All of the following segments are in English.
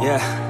Yeah.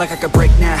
like I could break now,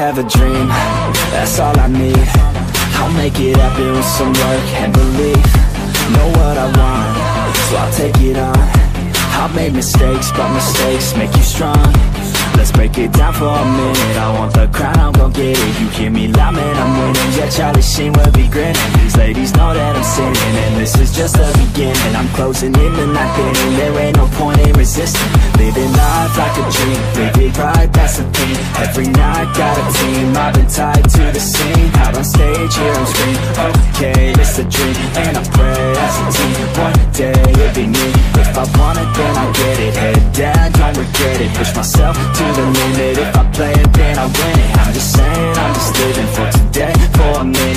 have a dream, that's all I need. I'll make it happen with some work and belief. Know what I want, so I'll take it on. I've made mistakes, but mistakes make you strong. Let's break it down for a minute. I want the crown, I'm gon' get it. You hear me loud, man, I'm winning. Yeah, Charlie Sheen will be grinning. These ladies know that I'm And this is just the beginning. I'm closing in the night inning There ain't no point in resisting. Living life like a dream Live it right, that's the pain. Every night, got a team I've been tied to the scene. Out on stage, here I'm scream Okay, it's a dream And I pray as a team. One day, it'll be me. If I want it, then I'll get it. Head down, don't regret it. Push myself to the limit. If I play it, then I win it. I'm just saying, I'm just living for today For a minute, I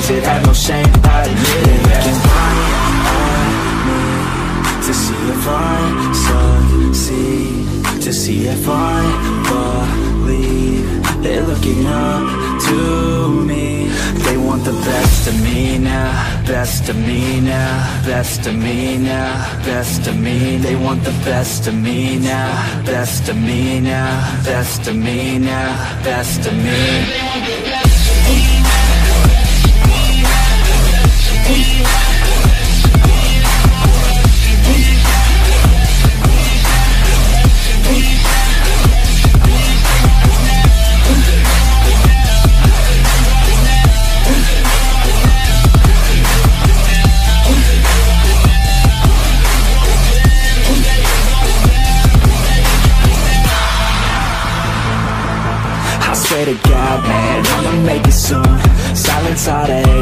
I just visit, have no shame I admit it? Looking right at me To see if I succeed? To see if I believe They're looking up to me. They want the best of me now Best of me now Best of me now Best of me. They want the best of me now Best of me now Best of me now Best of me I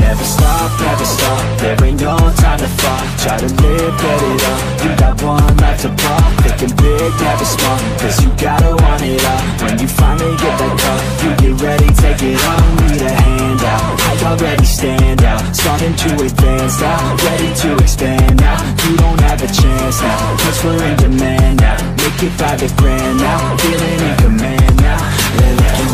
Never stop, never stop. There ain't no time to fall Try to live, get it up. You got one life to pop Thinking big, never small Cause you gotta want it all. When you finally get that call You get ready, take it on Need a hand out I already stand out. Starting to advance now. Ready to expand now. You don't have a chance now. Cause we're in demand now. Make it by the grand now. Feeling in command now. At me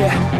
Yeah,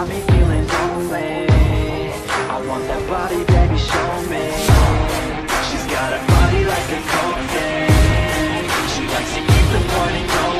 got me feeling lonely I want that body, baby, show me. She's got a body like a coke She likes to keep the party going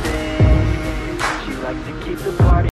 to keep the party